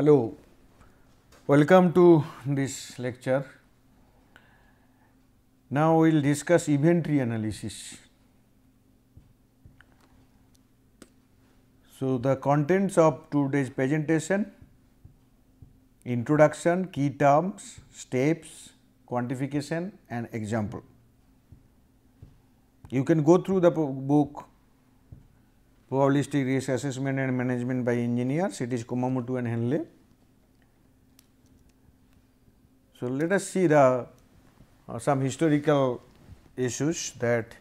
Hello, welcome to this lecture. Now we will discuss event tree analysis. So, the contents of today's presentation introduction, key terms, steps, quantification and example. You can go through the book Probabilistic Risk Assessment and Management by Engineers, it is Kumamoto and Henley. So, let us see the uh, some historical issues that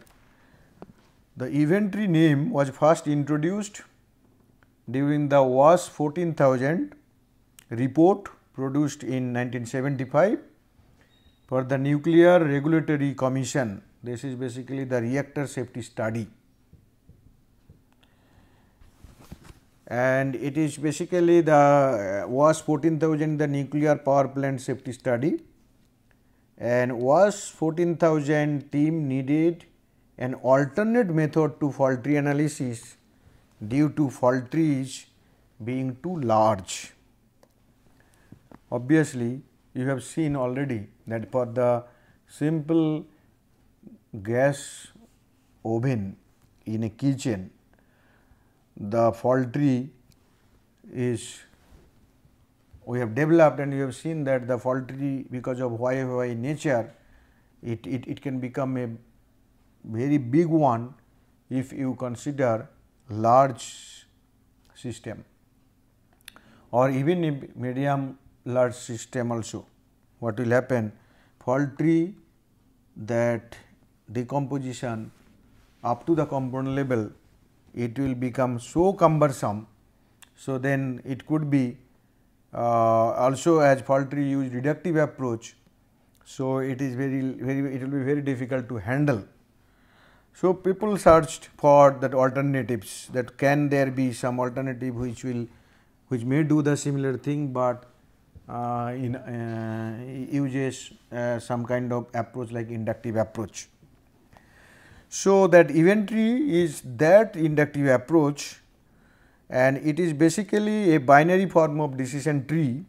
the event tree name was first introduced during the WASH 14000 report produced in 1975 for the Nuclear Regulatory Commission. This is basically the reactor safety study. And it is basically the uh, WASH 14000 the nuclear power plant safety study and WASH 14000 team needed an alternate method to fault tree analysis due to fault trees being too large. Obviously, you have seen already that for the simple gas oven in a kitchen the fault tree is we have developed and you have seen that the fault tree because of YFY nature it, it, it can become a very big one if you consider large system or even a medium large system also. What will happen fault tree that decomposition up to the component level it will become so cumbersome. So, then it could be uh, also as fault tree use deductive approach. So, it is very very it will be very difficult to handle. So, people searched for that alternatives that can there be some alternative which will which may do the similar thing, but uh, in uh, uses uh, some kind of approach like inductive approach. So, that event tree is that inductive approach and it is basically a binary form of decision tree.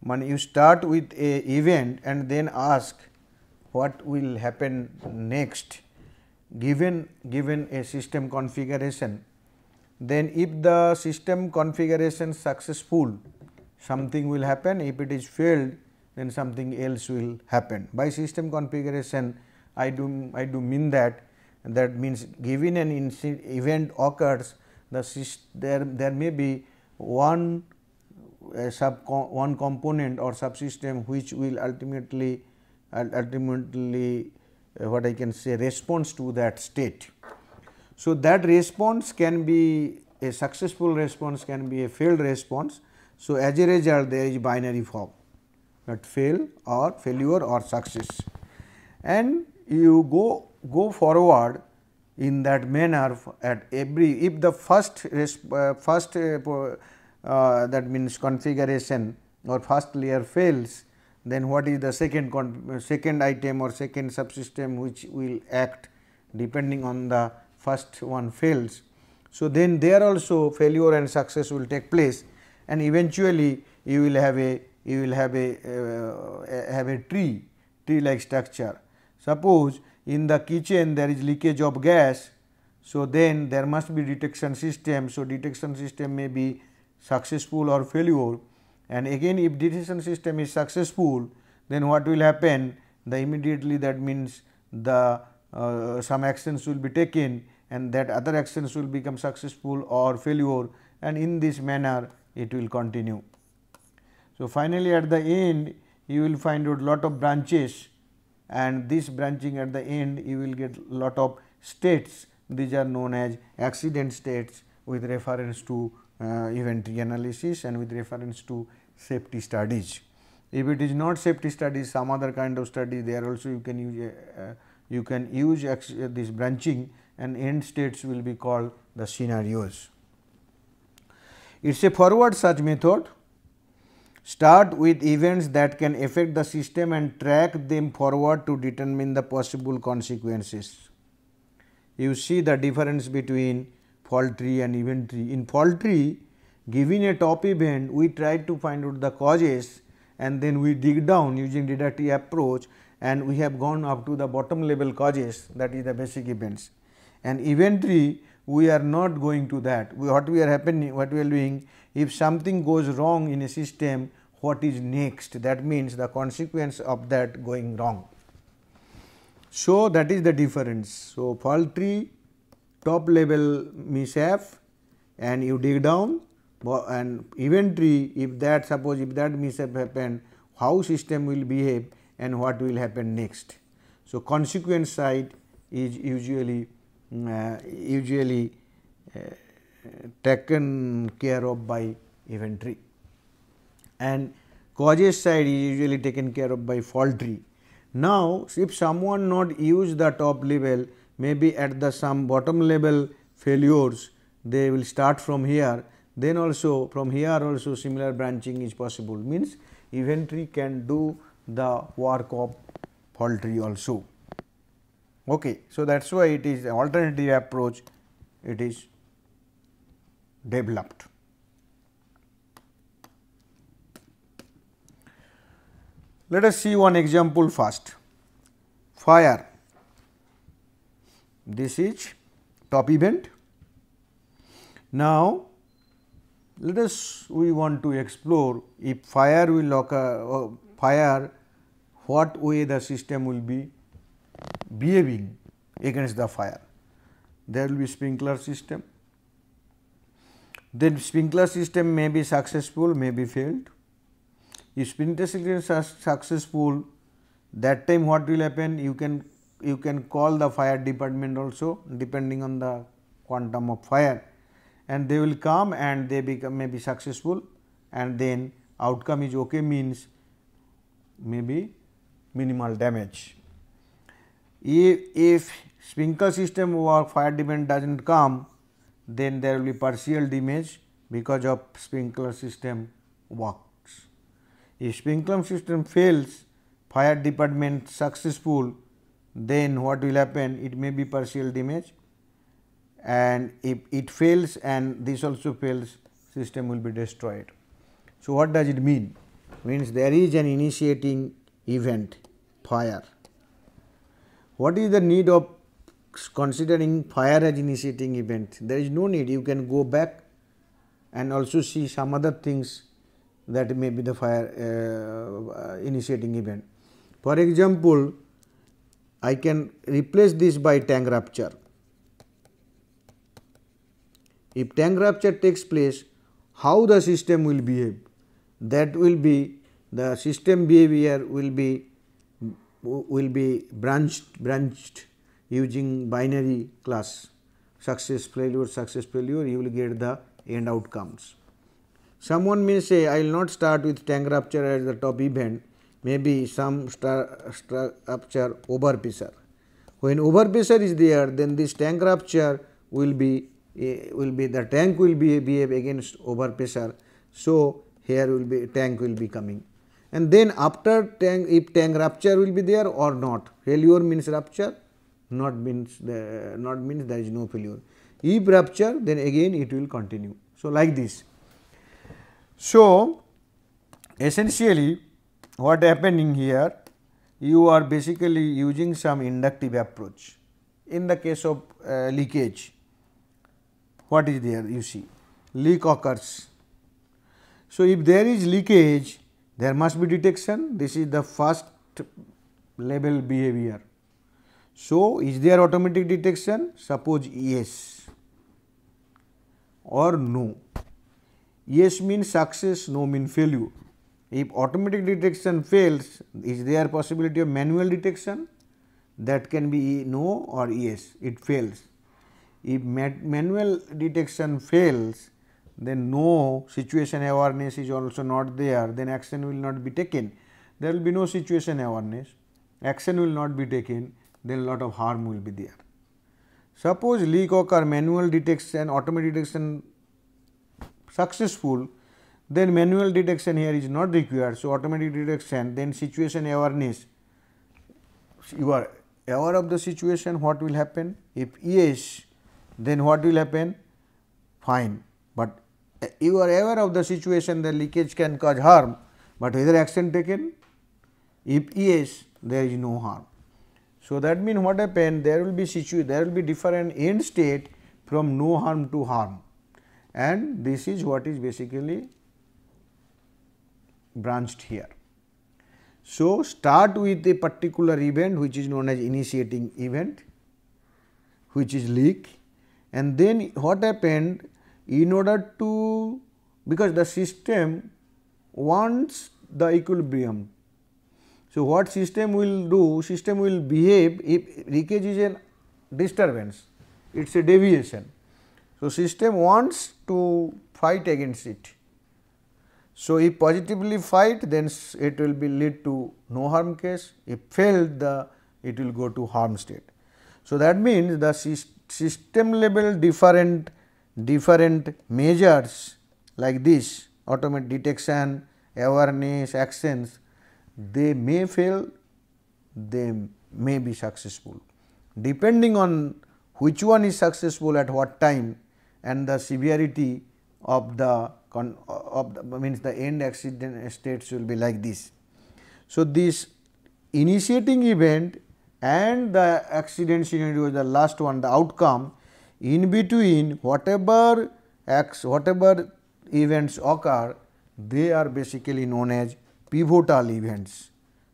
When you start with a event and then ask what will happen next given given a system configuration, then if the system configuration successful something will happen, if it is failed then something else will happen. By system configuration I do I do mean that that means given an event occurs the there there may be one uh, sub one component or subsystem which will ultimately ultimately uh, what I can say response to that state. So, that response can be a successful response can be a failed response. So, as a result there is binary form that fail or failure or success and you go go forward in that manner at every if the first uh, first uh, uh, that means configuration or first layer fails then what is the second second item or second subsystem which will act depending on the first one fails. So, then there also failure and success will take place and eventually you will have a you will have a uh, have a tree tree like structure. Suppose in the kitchen there is leakage of gas. So, then there must be detection system. So, detection system may be successful or failure and again if detection system is successful then what will happen the immediately that means the uh, some actions will be taken and that other actions will become successful or failure and in this manner it will continue. So, finally, at the end you will find out lot of branches and this branching at the end you will get lot of states these are known as accident states with reference to uh, event analysis and with reference to safety studies. If it is not safety studies, some other kind of study, there also you can use uh, you can use this branching and end states will be called the scenarios. It is a forward search method. Start with events that can affect the system and track them forward to determine the possible consequences. You see the difference between fault tree and event tree. In fault tree, given a top event, we try to find out the causes and then we dig down using deductive approach and we have gone up to the bottom level causes that is the basic events. And event tree we are not going to that. What we are happening, what we are doing, if something goes wrong in a system, what is next? That means the consequence of that going wrong. So, that is the difference. So, fault tree top level mishap and you dig down and event tree if that suppose if that mishap happen how system will behave and what will happen next. So, consequence side is usually usually uh, taken care of by tree and causes side is usually taken care of by fault tree. Now, if someone not use the top level maybe at the some bottom level failures they will start from here then also from here also similar branching is possible means tree can do the work of fault tree also. Okay. So, that is why it is alternative approach it is developed. Let us see one example first fire this is top event. Now, let us we want to explore if fire will occur uh, fire what way the system will be behaving against the fire. There will be sprinkler system, then sprinkler system may be successful, may be failed. If sprinkler system is successful, that time what will happen? You can you can call the fire department also depending on the quantum of fire and they will come and they become may be successful and then outcome is okay means maybe minimal damage. If, if sprinkler system or fire department does not come then there will be partial damage because of sprinkler system works. If sprinkler system fails fire department successful then what will happen it may be partial damage and if it fails and this also fails system will be destroyed. So, what does it mean? Means there is an initiating event fire. What is the need of considering fire as initiating event? There is no need you can go back and also see some other things that may be the fire uh, initiating event. For example, I can replace this by tank rupture if tank rupture takes place, how the system will behave? That will be the system behavior will be will be branched branched using binary class success failure success failure you will get the end outcomes. Someone may say I will not start with tank rupture as the top event maybe some rupture over pressure. When over pressure is there then this tank rupture will be eh, will be the tank will be behave against over pressure. So, here will be tank will be coming and then after tank if tank rupture will be there or not failure means rupture not means not means there is no failure if rupture then again it will continue. So, like this. So, essentially what happening here you are basically using some inductive approach in the case of uh, leakage what is there you see leak occurs. So, if there is leakage there must be detection. This is the first level behavior. So, is there automatic detection? Suppose yes. Or no. Yes means success no mean failure. If automatic detection fails is there possibility of manual detection? That can be no or yes it fails. If manual detection fails then no situation awareness is also not there, then action will not be taken. There will be no situation awareness, action will not be taken, then lot of harm will be there. Suppose leak occur, manual detection, automatic detection successful, then manual detection here is not required. So, automatic detection, then situation awareness, you are aware of the situation, what will happen? If yes, then what will happen? Fine, but eh, you are aware of the situation, the leakage can cause harm, but whether action taken? If yes, there is no harm. So, that means what happened there will be situ there will be different end state from no harm to harm and this is what is basically branched here. So, start with a particular event which is known as initiating event which is leak and then what happened in order to because the system wants the equilibrium so, what system will do? System will behave if leakage is a disturbance, it is a deviation. So, system wants to fight against it. So, if positively fight then it will be lead to no harm case, if failed the it will go to harm state. So, that means the system level different different measures like this automatic detection, awareness, actions they may fail, they may be successful. Depending on which one is successful at what time and the severity of the of the means the end accident states will be like this. So, this initiating event and the accident scenario the last one the outcome in between whatever acts whatever events occur they are basically known as pivotal events.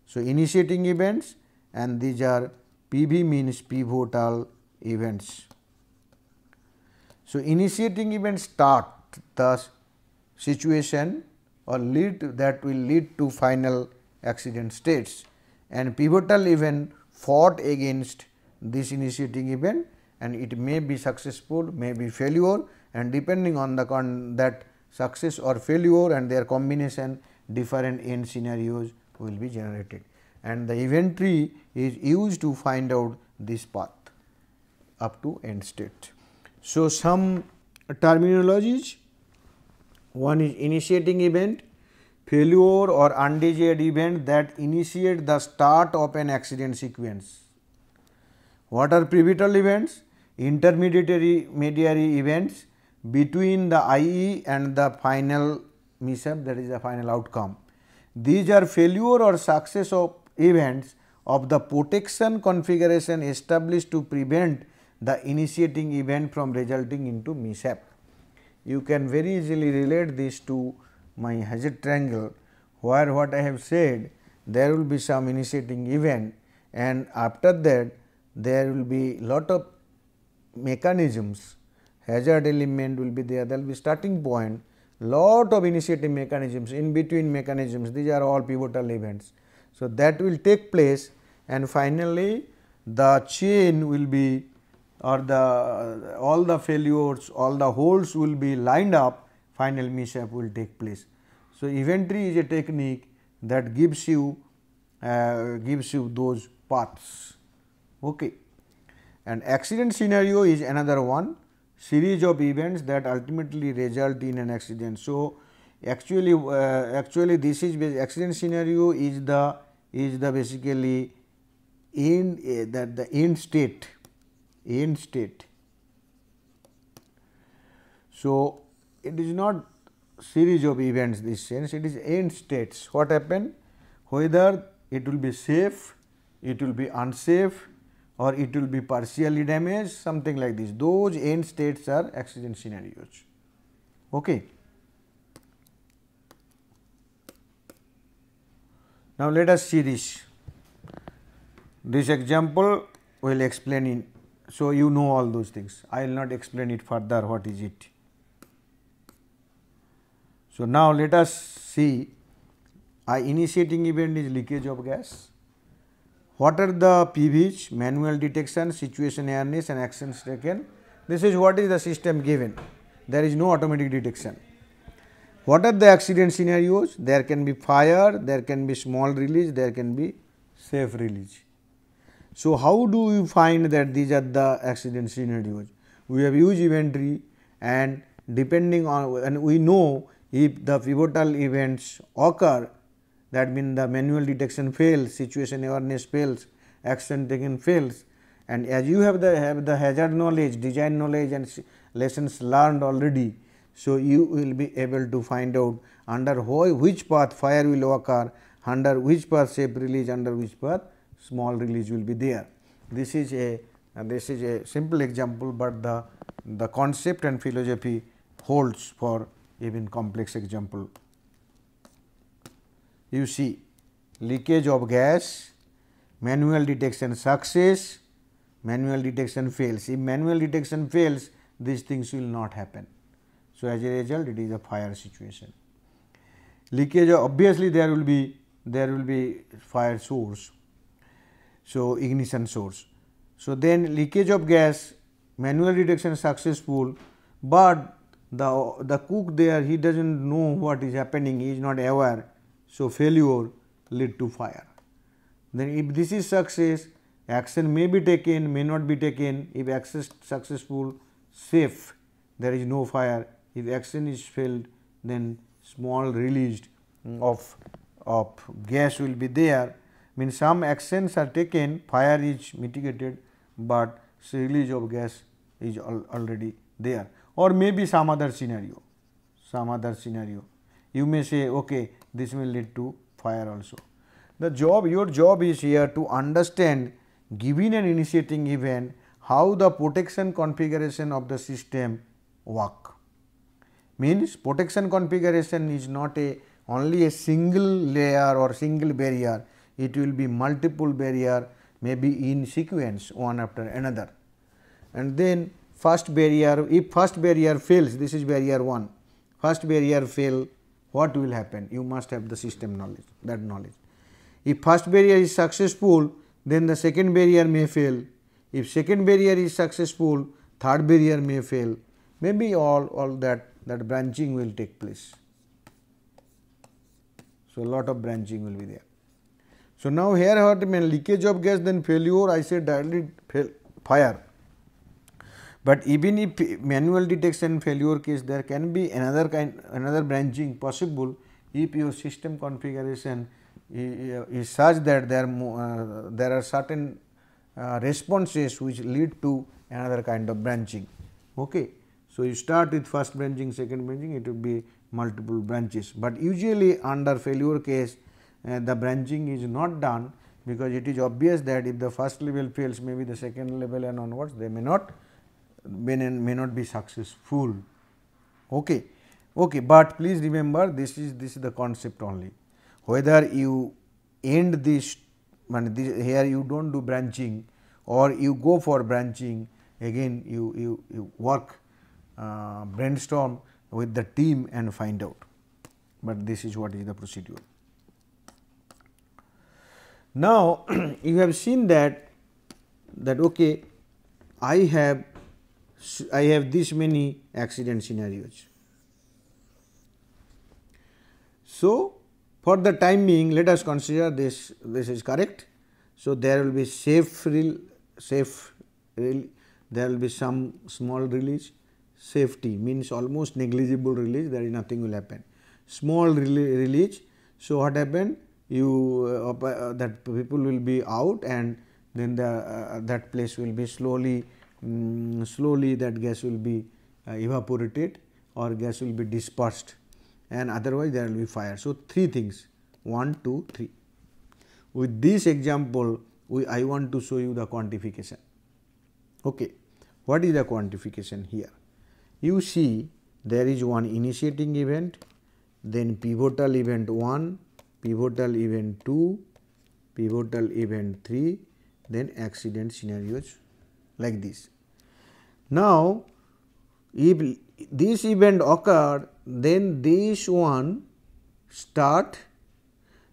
So, initiating events and these are PV means pivotal events. So, initiating events start the situation or lead that will lead to final accident states and pivotal event fought against this initiating event and it may be successful, may be failure and depending on the con that success or failure and their combination different end scenarios will be generated and the event tree is used to find out this path up to end state. So, some terminologies one is initiating event, failure or undesired event that initiate the start of an accident sequence. What are pivotal events? Intermediary mediary events between the IE and the final mishap that is the final outcome. These are failure or success of events of the protection configuration established to prevent the initiating event from resulting into mishap. You can very easily relate this to my hazard triangle where what I have said there will be some initiating event and after that there will be lot of mechanisms hazard element will be there there will be starting point lot of initiating mechanisms, in between mechanisms, these are all pivotal events. So, that will take place and finally, the chain will be or the all the failures, all the holes will be lined up, final mishap will take place. So, tree is a technique that gives you uh, gives you those paths. Okay. And accident scenario is another one series of events that ultimately result in an accident. So, actually uh, actually this is accident scenario is the is the basically end uh, that the end state end state. So, it is not series of events this sense it is end states what happen whether it will be safe it will be unsafe or it will be partially damaged something like this those end states are accident scenarios. Okay. Now, let us see this this example will explain in. So, you know all those things I will not explain it further what is it. So, now let us see I initiating event is leakage of gas what are the PVs, manual detection, situation awareness and actions taken? This is what is the system given. there is no automatic detection. What are the accident scenarios? There can be fire, there can be small release, there can be safe release. So, how do you find that these are the accident scenarios? We have used tree and depending on and we know if the pivotal events occur that means the manual detection fails, situation awareness fails, action taken fails and as you have the have the hazard knowledge, design knowledge and lessons learned already. So, you will be able to find out under which path fire will occur, under which path safe release, under which path small release will be there. This is a this is a simple example, but the the concept and philosophy holds for even complex example. You see leakage of gas, manual detection success, manual detection fails. If manual detection fails, these things will not happen. So, as a result it is a fire situation. Leakage obviously there will be there will be fire source. So, ignition source. So, then leakage of gas manual detection successful, but the, the cook there he does not know what is happening, he is not aware. So, failure lead to fire. Then if this is success, action may be taken, may not be taken. If action successful, safe, there is no fire. If action is failed, then small released of, of gas will be there. Means some actions are taken, fire is mitigated, but release of gas is al already there or maybe some other scenario, some other scenario. You may say okay this will lead to fire also. The job your job is here to understand given an initiating event how the protection configuration of the system work. Means protection configuration is not a only a single layer or single barrier, it will be multiple barrier maybe in sequence one after another. And then first barrier, if first barrier fails, this is barrier 1, first barrier fail, what will happen? You must have the system knowledge, that knowledge. If first barrier is successful, then the second barrier may fail. If second barrier is successful, third barrier may fail. Maybe all, all that, that branching will take place. So, lot of branching will be there. So, now here what I mean leakage of gas then failure I said directly fail, fire but even if manual detection failure case there can be another kind another branching possible if your system configuration is such that there uh, there are certain uh, responses which lead to another kind of branching. Okay. So, you start with first branching, second branching it will be multiple branches, but usually under failure case uh, the branching is not done because it is obvious that if the first level fails maybe the second level and onwards they may not may, may not be successful. Okay. Okay, but please remember this is this is the concept only. Whether you end this, this here you do not do branching or you go for branching again you, you, you work uh, brainstorm with the team and find out, but this is what is the procedure. Now, you have seen that that okay, I have I have this many accident scenarios. So, for the time being let us consider this this is correct. So, there will be safe real safe rel there will be some small release safety means almost negligible release there is nothing will happen. Small release. So, what happened you uh, uh, that people will be out and then the uh, that place will be slowly um, slowly that gas will be uh, evaporated or gas will be dispersed and otherwise there will be fire. So, three things 1, 2, 3. With this example, we I want to show you the quantification. Okay. What is the quantification here? You see there is one initiating event, then pivotal event 1, pivotal event 2, pivotal event 3, then accident scenarios like this. Now, if this event occurred, then this one start.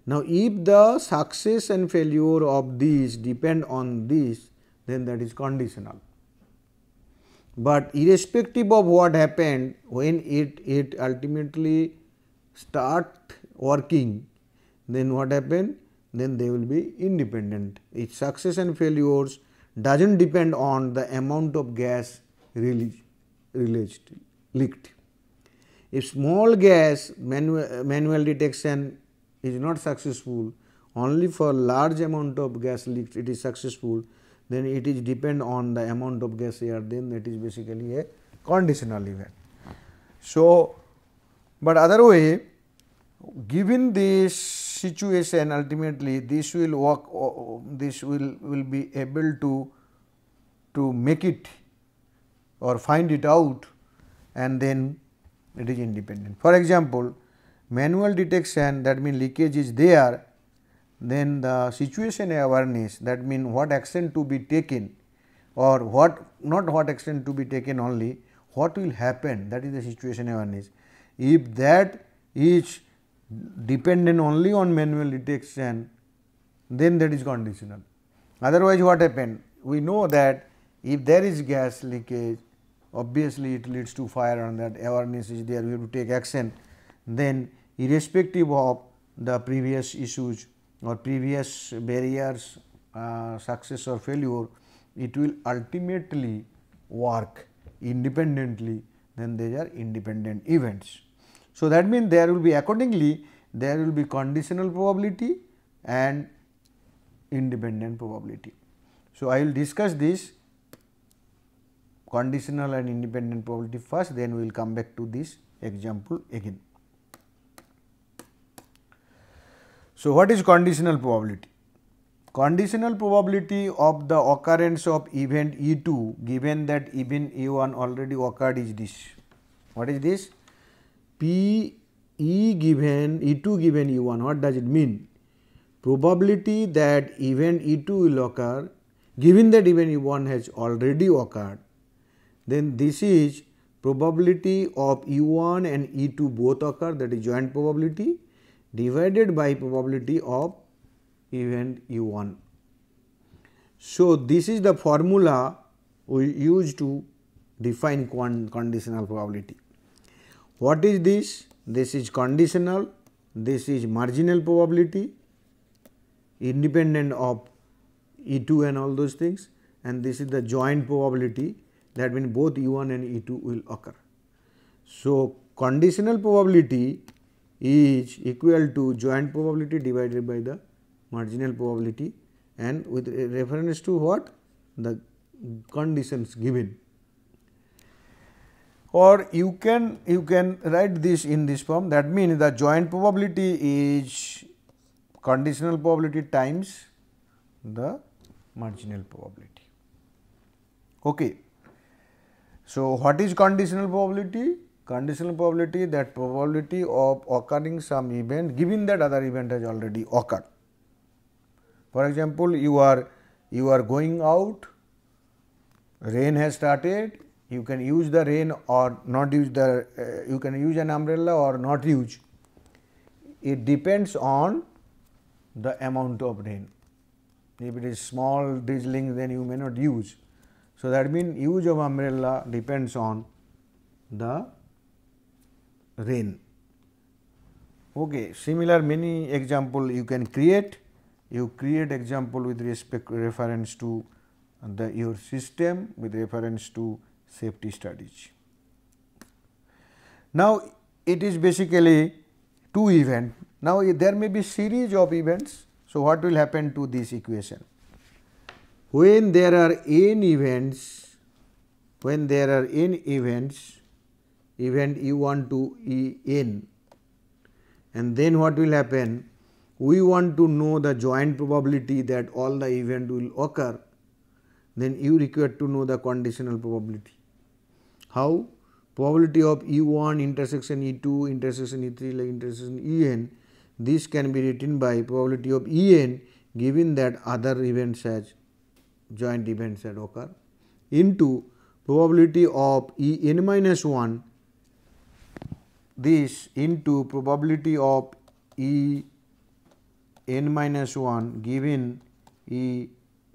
Now, if the success and failure of these depend on this, then that is conditional. but irrespective of what happened when it, it ultimately start working then what happened then they will be independent. Its success and failures does not depend on the amount of gas released, leaked. If small gas manual, manual detection is not successful, only for large amount of gas leaked it is successful, then it is depend on the amount of gas here, then it is basically a conditional event. So, but other way given this situation ultimately this will work this will will be able to to make it or find it out and then it is independent. For example, manual detection that means leakage is there then the situation awareness that means what action to be taken or what not what action to be taken only what will happen that is the situation awareness. If that is dependent only on manual detection then that is conditional. Otherwise what happen? We know that if there is gas leakage obviously it leads to fire and that awareness is there we have to take action then irrespective of the previous issues or previous barriers uh, success or failure it will ultimately work independently then they are independent events. So, that means there will be accordingly there will be conditional probability and independent probability. So, I will discuss this conditional and independent probability first then we will come back to this example again. So, what is conditional probability? Conditional probability of the occurrence of event E2 given that event E1 already occurred is this. What is this? P E given E2 given E1 what does it mean? Probability that event E2 will occur given that event E1 has already occurred then this is probability of E1 and E2 both occur that is joint probability divided by probability of event E 1. So, this is the formula we use to define conditional probability. What is this? This is conditional, this is marginal probability. Independent of E2 and all those things. And this is the joint probability that means both E1 and E2 will occur. So, conditional probability is equal to joint probability divided by the marginal probability and with reference to what? The conditions given or you can you can write this in this form that means the joint probability is conditional probability times the marginal probability. Okay. So, what is conditional probability? conditional probability that probability of occurring some event given that other event has already occurred. For example, you are you are going out, rain has started, you can use the rain or not use the uh, you can use an umbrella or not use. It depends on the amount of rain. If it is small drizzling then you may not use. So, that means use of umbrella depends on the rain. Okay. Similar many example you can create, you create example with respect reference to the your system with reference to safety studies. Now, it is basically two event. Now, there may be series of events. So, what will happen to this equation? When there are n events, when there are n events, event E1 to En and then what will happen? We want to know the joint probability that all the event will occur, then you require to know the conditional probability. How? Probability of E1 intersection E2 intersection E3 like intersection En this can be written by probability of En given that other events as joint events that occur into probability of En minus 1 this into probability of E n minus 1 given E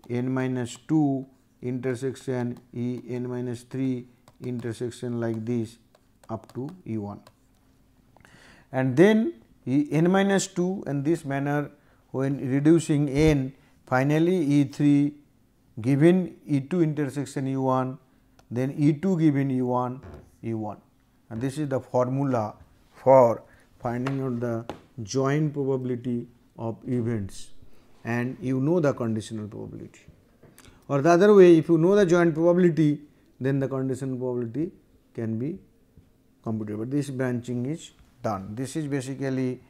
n minus 2 intersection E n minus 3 intersection like this up to E 1 and then E n minus 2 in this manner when reducing n finally E 3 given E 2 intersection E 1 then E 2 given E 1 E 1 and this is the formula for finding out the joint probability of events. And you know the conditional probability. Or the other way if you know the joint probability then the conditional probability can be computed. But this branching is done. This is basically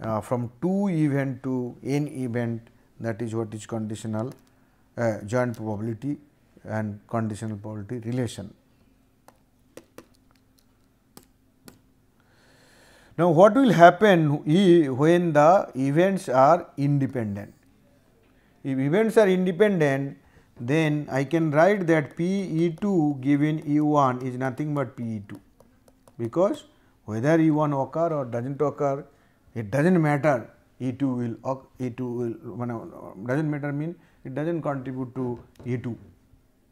uh, from 2 event to n event that is what is conditional uh, joint probability and conditional probability relation. Now, what will happen when the events are independent? If events are independent, then I can write that P E 2 given E 1 is nothing but P E 2, because whether E 1 occur or does not occur, it does not matter. E 2 will E 2 will does not matter mean it does not contribute to E 2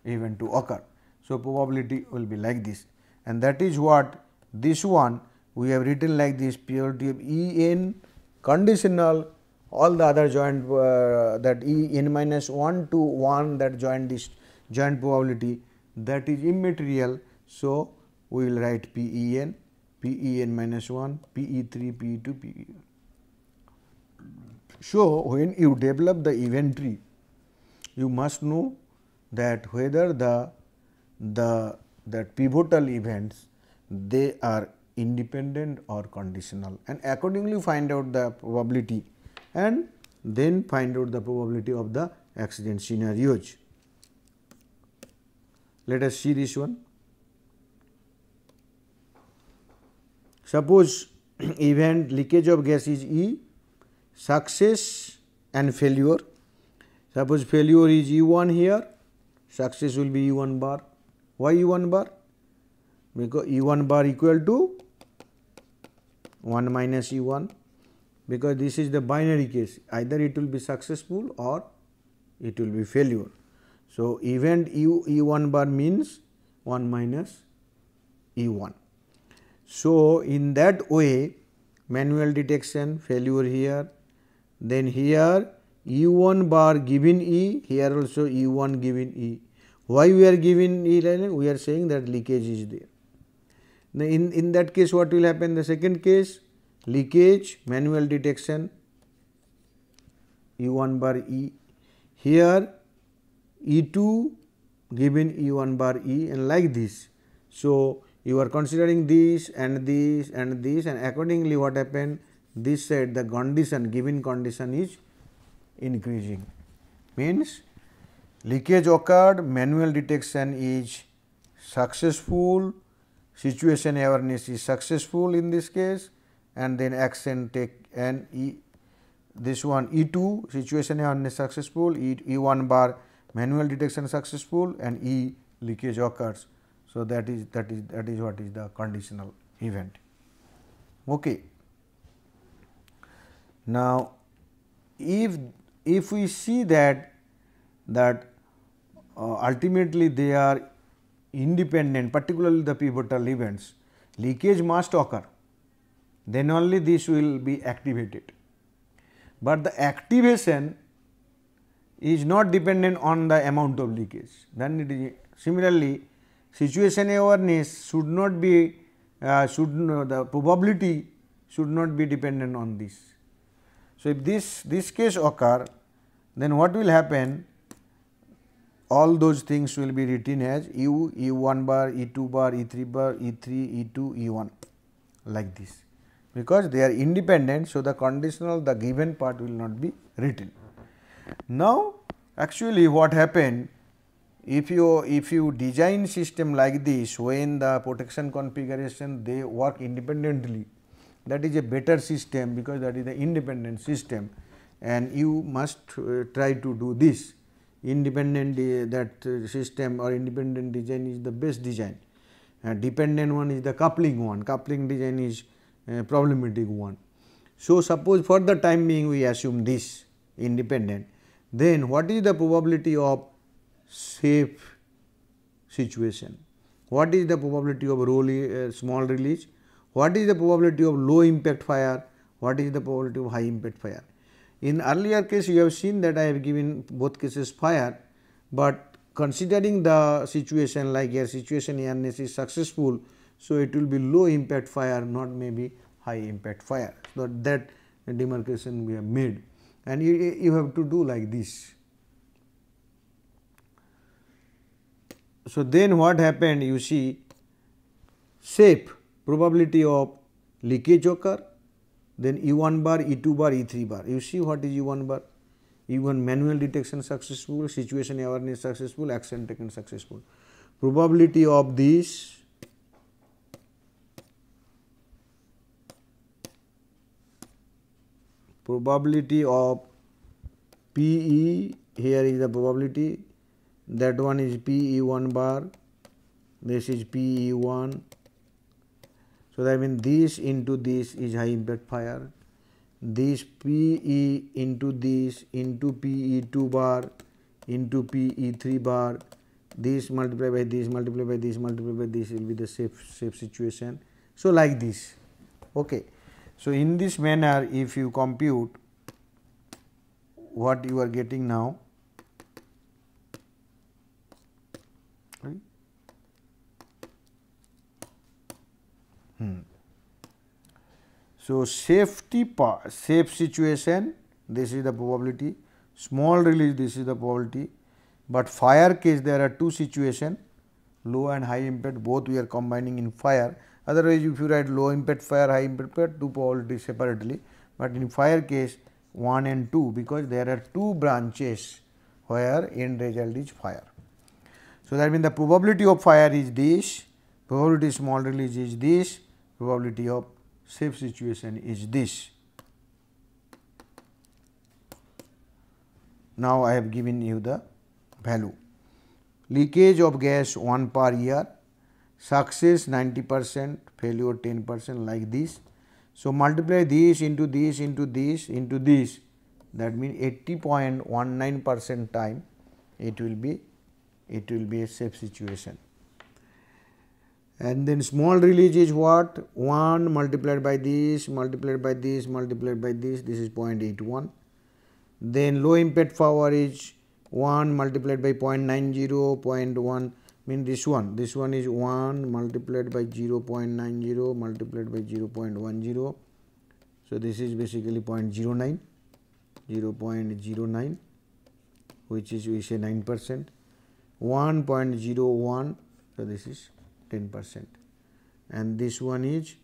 event to occur. So, probability will be like this. And that is what this one we have written like this. Probability of E n conditional all the other joint uh, that E n minus 1 to 1 that joint this joint probability that is immaterial. So, we will write P E n, P E n minus 1, P E 3, P E 2, P E. So, when you develop the event tree, you must know that whether the the that pivotal events they are independent or conditional and accordingly find out the probability and then find out the probability of the accident scenarios. Let us see this one. Suppose event leakage of gas is E, success and failure. Suppose failure is E 1 here, success will be E 1 bar. Why E 1 bar? Because E 1 bar equal to 1 minus E 1 because this is the binary case either it will be successful or it will be failure. So, event U E 1 bar means 1 minus E 1. So, in that way manual detection failure here then here E 1 bar given E here also E 1 given E. Why we are given E we are saying that leakage is there. Now, in, in that case what will happen the second case leakage manual detection E 1 bar E. Here E 2 given E 1 bar E and like this. So, you are considering this and this and this and accordingly what happened? This side the condition given condition is increasing. Means leakage occurred manual detection is successful situation awareness is successful in this case and then action take and E this one E 2 situation awareness successful E, e 1 bar manual detection successful and E leakage occurs. So, that is that is that is what is the conditional event. Okay. Now, if if we see that that uh, ultimately they are independent particularly the pivotal events leakage must occur then only this will be activated. But the activation is not dependent on the amount of leakage then it is similarly situation awareness should not be uh, should the probability should not be dependent on this. So, if this this case occur then what will happen all those things will be written as u e 1 bar e 2 bar e 3 bar e 3 e 2 e 1 like this because they are independent. So, the conditional the given part will not be written. Now, actually what happened if you if you design system like this when the protection configuration they work independently that is a better system because that is the independent system and you must uh, try to do this independent that uh, system or independent design is the best design and dependent one is the coupling one coupling design is problematic one. So, suppose for the time being we assume this independent, then what is the probability of safe situation. What is the probability of uh, small release? What is the probability of low impact fire? What is the probability of high impact fire? In earlier case you have seen that I have given both cases fire, but considering the situation like your situation awareness is successful, so it will be low impact fire not maybe high impact fire. So, that demarcation we have made and you, you have to do like this. So, then what happened you see safe probability of leakage occur then E1 bar, E2 bar, E3 bar. You see what is E1 bar? E1 manual detection successful, situation awareness successful, action taken successful. Probability of this probability of PE here is the probability that one is PE1 bar this is PE1 so that means this into this is high impact fire this PE into this into PE2 bar into PE3 bar this multiplied by this multiplied by this multiplied by this will be the safe safe situation. So like this okay so in this manner if you compute what you are getting now Hmm. So, safety safe situation this is the probability, small release this is the probability, but fire case there are two situation low and high impact both we are combining in fire otherwise if you write low impact fire high impact fire two probabilities separately, but in fire case 1 and 2 because there are two branches where end result is fire. So, that means the probability of fire is this, probability small release is this, probability of safe situation is this. Now, I have given you the value. Leakage of gas 1 per year, success 90 percent, failure 10 percent like this. So, multiply this into this into this into this that means 80.19 percent time it will be it will be a safe situation. And then small release is what 1 multiplied by this multiplied by this multiplied by this this is 0.81. Then low impact power is 1 multiplied by 0.90 0.1 mean this one this one is 1 multiplied by 0 0.90 multiplied by 0 0.10 so this is basically 0.09 0 0.09 which is we say 9 percent. 1.01 so this is 10 percent. And this one is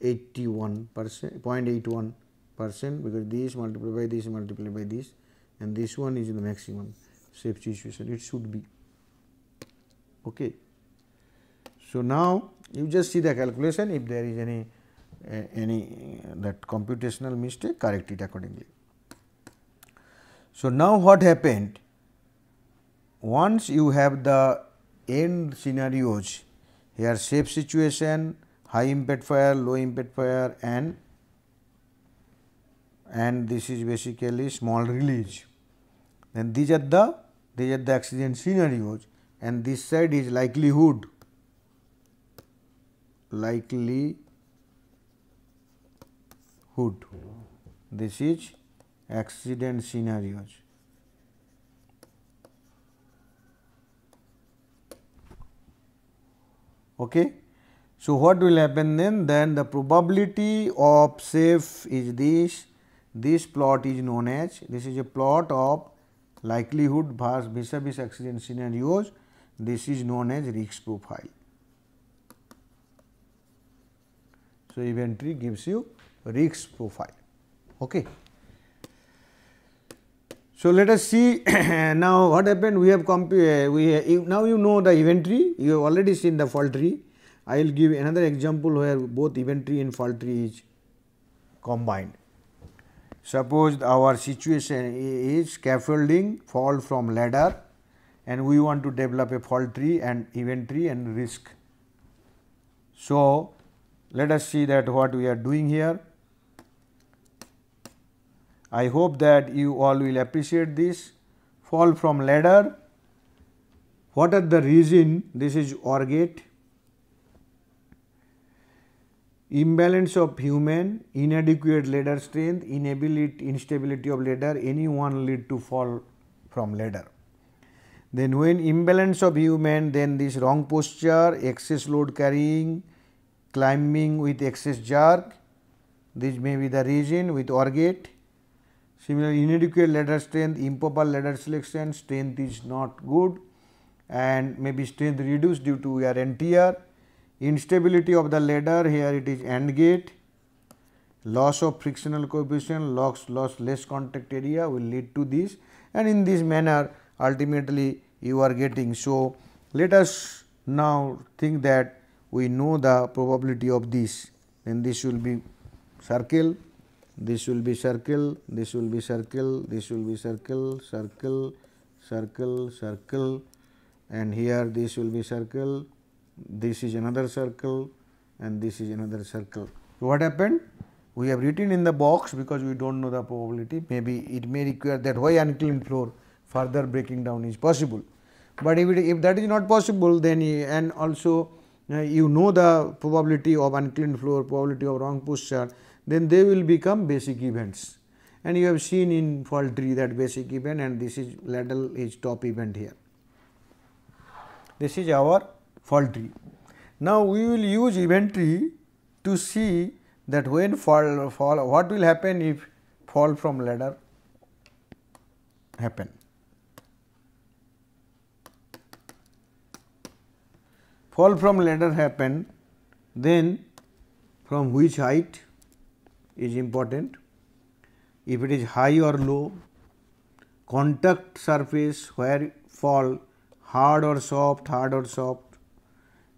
81 percent 0.81 percent because this multiplied by this multiplied by this and this one is the maximum safe situation. It should be Okay. So, now you just see the calculation if there is any uh, any that computational mistake correct it accordingly. So, now what happened once you have the end scenarios here safe situation, high impact fire, low impact fire and and this is basically small release. Then these are the these are the accident scenarios and this side is likelihood. Likelihood. This is accident scenarios. Okay? So what will happen then? Then the probability of safe is this. This plot is known as this is a plot of likelihood vis a vis accident scenarios this is known as risk profile. So, tree gives you risk profile. Okay. So, let us see now what happened we have uh, we uh, now you know the tree you have already seen the fault tree. I will give another example where both tree and fault tree is combined. Suppose our situation is scaffolding fall from ladder and we want to develop a fault tree and event tree and risk. So, let us see that what we are doing here. I hope that you all will appreciate this fall from ladder What are the reason? This is OR gate. Imbalance of human, inadequate ladder strength, inability, instability of ladder, any one lead to fall from ladder. Then when imbalance of human, then this wrong posture, excess load carrying, climbing with excess jerk, this may be the reason with OR gate. Similarly, inadequate ladder strength, improper ladder selection, strength is not good and maybe strength reduced due to wear and tear. Instability of the ladder, here it is AND gate, loss of frictional coefficient, loss, loss less contact area will lead to this and in this manner ultimately you are getting. So, let us now think that we know the probability of this, then this will be circle, this will be circle, this will be circle, this will be circle, circle, circle, circle and here this will be circle, this is another circle and this is another circle. So, what happened? We have written in the box because we do not know the probability, maybe it may require that why unclean floor further breaking down is possible. But if, it, if that is not possible then and also uh, you know the probability of unclean floor, probability of wrong posture then they will become basic events. And you have seen in fault tree that basic event and this is ladle is top event here. This is our fault tree. Now, we will use event tree to see that when fall, fall what will happen if fall from ladder happen. Fall from ladder happen then from which height is important. If it is high or low, contact surface where fall hard or soft, hard or soft,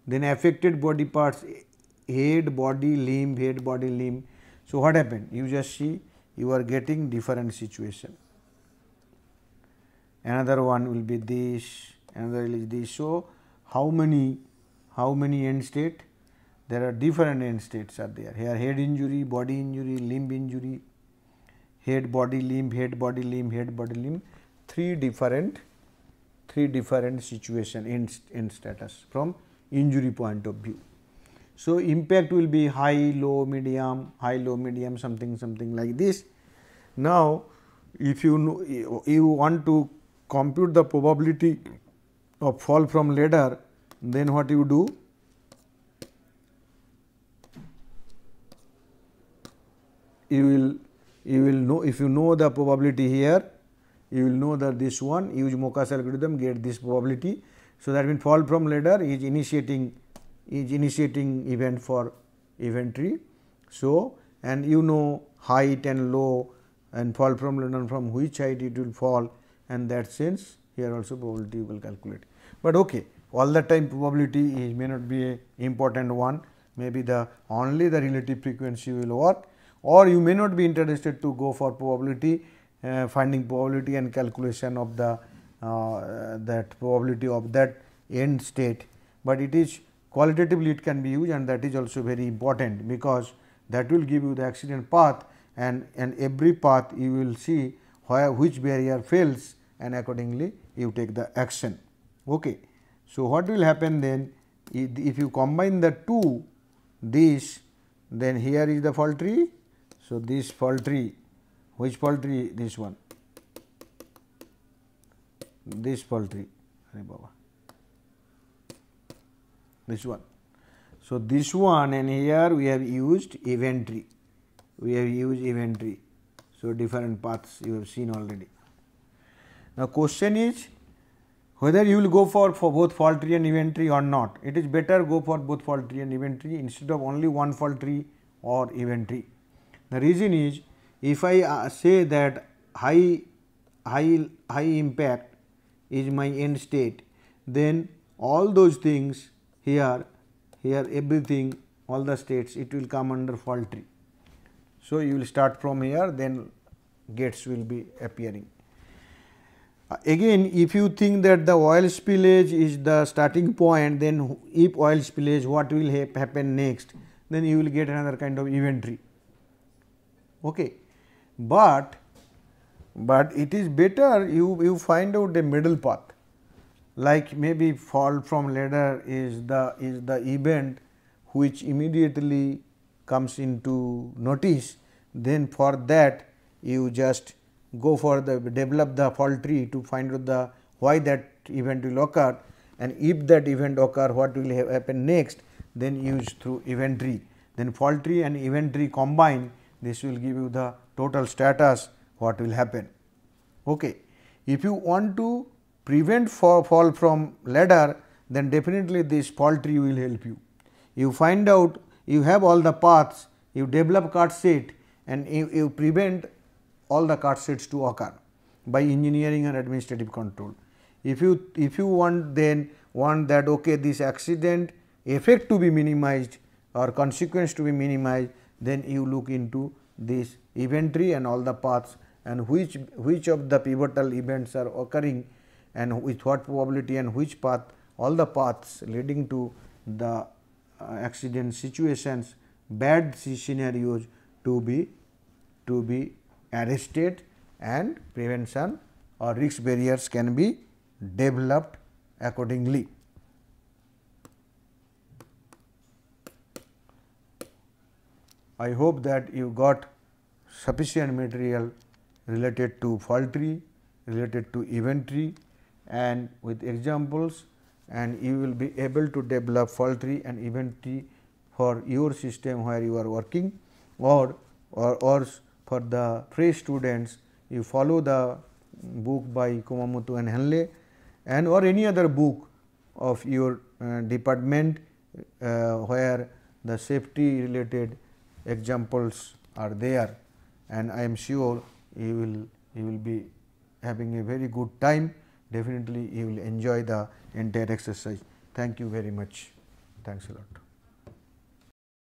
then affected body parts head, body, limb, head, body, limb. So, what happened? You just see you are getting different situation. Another one will be this, another is this. So, how many how many end state? there are different end states are there. Here head injury, body injury, limb injury, head, body, limb, head, body, limb, head, body, limb, three different three different situation in, in status from injury point of view. So, impact will be high, low, medium, high, low, medium something something like this. Now, if you know you want to compute the probability of fall from ladder, then what you do? you will you will know if you know the probability here you will know that this one use MOCUS algorithm get this probability. So, that means fall from ladder is initiating is initiating event for event tree. So, and you know height and low and fall from ladder from which height it will fall and that sense here also probability you will calculate. But okay all the time probability is may not be a important one maybe the only the relative frequency will work or you may not be interested to go for probability uh, finding probability and calculation of the uh, that probability of that end state, but it is qualitatively it can be used and that is also very important because that will give you the accident path and, and every path you will see where which barrier fails and accordingly you take the action. Okay. So, what will happen then if you combine the two this then here is the fault tree so, this fault tree, which fault tree? This one, this fault tree, this one. So, this one and here we have used event tree, we have used event tree. So, different paths you have seen already. Now, question is whether you will go for, for both fault tree and event tree or not. It is better go for both fault tree and event tree instead of only one fault tree or event tree. The reason is if I uh, say that high, high, high impact is my end state, then all those things here, here everything, all the states it will come under fault tree. So, you will start from here then gates will be appearing. Uh, again if you think that the oil spillage is the starting point then if oil spillage what will happen next? Then you will get another kind of tree okay. but but it is better you you find out the middle path. Like maybe fall from ladder is the is the event which immediately comes into notice. Then for that you just go for the develop the fault tree to find out the why that event will occur. And if that event occur what will happen next? Then use through event tree then fault tree and event tree combine this will give you the total status what will happen. Okay. If you want to prevent fall, fall from ladder then definitely this fault tree will help you. You find out you have all the paths you develop cut set and you, you prevent all the cut sets to occur by engineering and administrative control. If you if you want then want that okay this accident effect to be minimized or consequence to be minimized then you look into this event tree and all the paths and which which of the pivotal events are occurring and with what probability and which path all the paths leading to the uh, accident situations bad scenarios to be to be arrested and prevention or risk barriers can be developed accordingly. I hope that you got sufficient material related to fault tree, related to event tree and with examples and you will be able to develop fault tree and event tree for your system where you are working or, or, or for the fresh students you follow the book by Kumamoto and Henley and or any other book of your uh, department uh, where the safety related examples are there and I am sure you will you will be having a very good time definitely you will enjoy the entire exercise. Thank you very much. Thanks a lot.